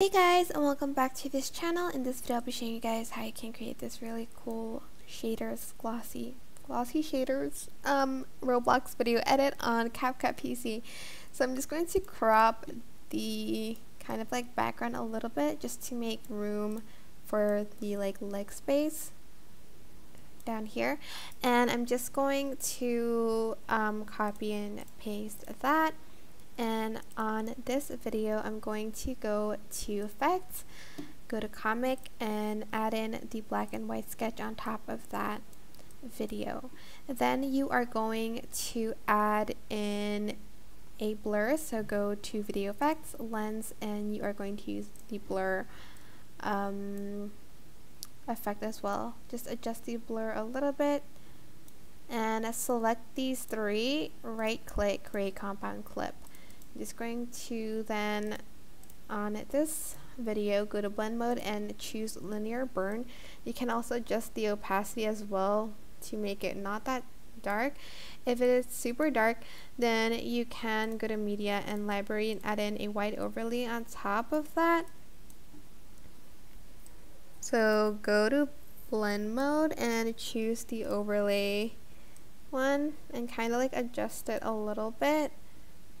Hey guys and welcome back to this channel. In this video I'll be showing you guys how you can create this really cool shaders, glossy, glossy shaders, um, Roblox video edit on CapCut PC. So I'm just going to crop the kind of like background a little bit just to make room for the like leg space down here. And I'm just going to um, copy and paste that and on this video I'm going to go to effects go to comic and add in the black and white sketch on top of that video. Then you are going to add in a blur so go to video effects lens and you are going to use the blur um, effect as well. Just adjust the blur a little bit and select these three. Right click create compound clip just going to then on this video go to blend mode and choose linear burn. You can also adjust the opacity as well to make it not that dark. If it is super dark then you can go to media and library and add in a white overlay on top of that. So go to blend mode and choose the overlay one and kind of like adjust it a little bit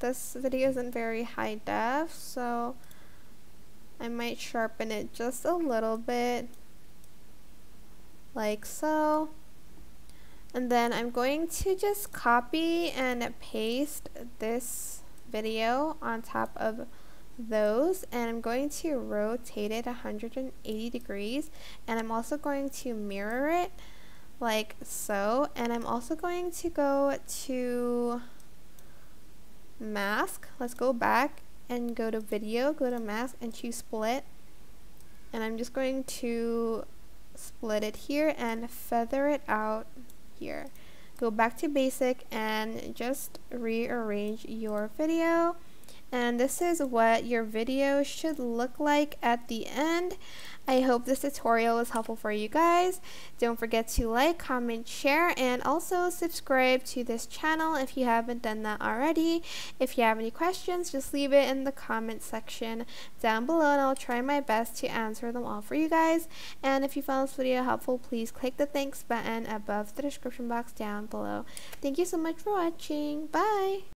this video isn't very high def, so I might sharpen it just a little bit, like so. And then I'm going to just copy and paste this video on top of those and I'm going to rotate it 180 degrees and I'm also going to mirror it like so and I'm also going to go to mask. Let's go back and go to video, go to mask and choose split. And I'm just going to split it here and feather it out here. Go back to basic and just rearrange your video and this is what your video should look like at the end. I hope this tutorial was helpful for you guys. Don't forget to like, comment, share, and also subscribe to this channel if you haven't done that already. If you have any questions, just leave it in the comment section down below and I'll try my best to answer them all for you guys. And if you found this video helpful, please click the thanks button above the description box down below. Thank you so much for watching. Bye!